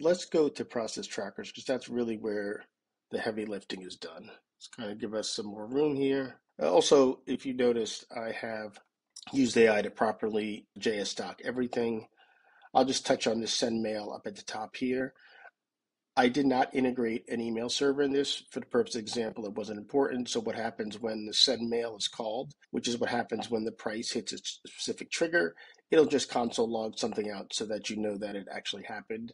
let's go to process trackers because that's really where the heavy lifting is done. Let's kind of give us some more room here. Also, if you noticed, I have used AI to properly JSDoc everything. I'll just touch on this send mail up at the top here. I did not integrate an email server in this for the purpose of example. It wasn't important. So what happens when the send mail is called, which is what happens when the price hits a specific trigger, it'll just console log something out so that you know that it actually happened.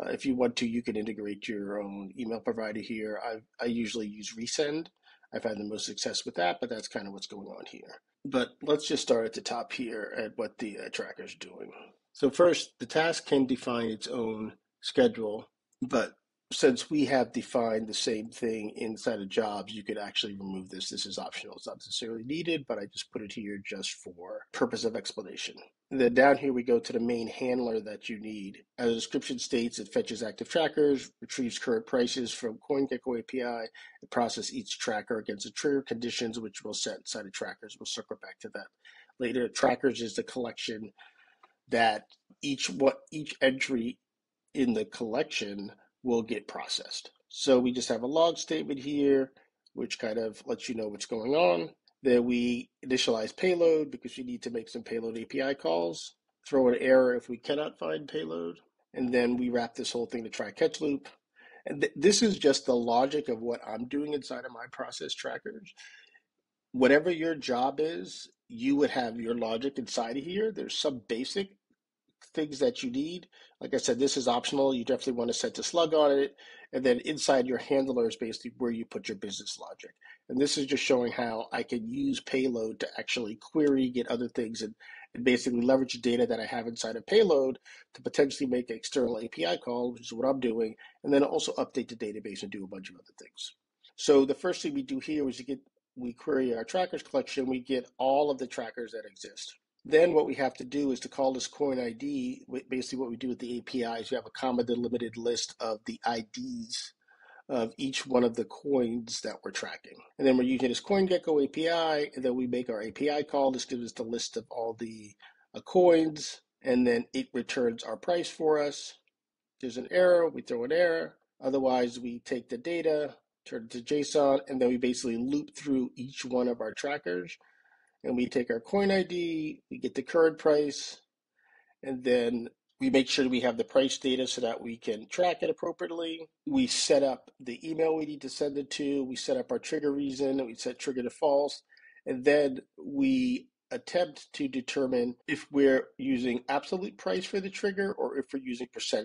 Uh, if you want to, you can integrate your own email provider here. I, I usually use Resend. I've had the most success with that, but that's kind of what's going on here. But let's just start at the top here at what the uh, tracker is doing. So first, the task can define its own schedule, but since we have defined the same thing inside of jobs, you could actually remove this. This is optional. It's not necessarily needed, but I just put it here just for purpose of explanation. Then down here we go to the main handler that you need. As the description states, it fetches active trackers, retrieves current prices from CoinGecko API, and process each tracker against the trigger conditions, which we'll set inside of trackers. We'll circle back to that later. Trackers is the collection that each what each entry in the collection will get processed. So we just have a log statement here, which kind of lets you know what's going on. Then we initialize payload because we need to make some payload API calls, throw an error if we cannot find payload, and then we wrap this whole thing to try catch loop. And th- this is just the logic of what I'm doing inside of my process trackers. Whatever your job is, you would have your logic inside of here. There's some basic things that you need. Like I said, this is optional. You definitely want to set the slug on it. And then inside your handler is basically where you put your business logic. And this is just showing how I can use payload to actually query, get other things, and, and basically leverage the data that I have inside of payload to potentially make an external API call, which is what I'm doing, and then also update the database and do a bunch of other things. So the first thing we do here is we get we query our trackers collection, we get all of the trackers that exist. Then what we have to do is to call this coin ID. Basically, what we do with the API is you have a comma delimited list of the IDs of each one of the coins that we're tracking. And then we're using this CoinGecko API, and then we make our API call. This gives us the list of all the uh, coins, and then it returns our price for us. There's an error, we throw an error. Otherwise, we take the data, turn it to JSON, and then we basically loop through each one of our trackers and we take our coin ID, we get the current price, and then we make sure we have the price data so that we can track it appropriately. We set up the email we need to send it to, we set up our trigger reason, we set trigger to false, and then we attempt to determine if we're using absolute price for the trigger or if we're using percentage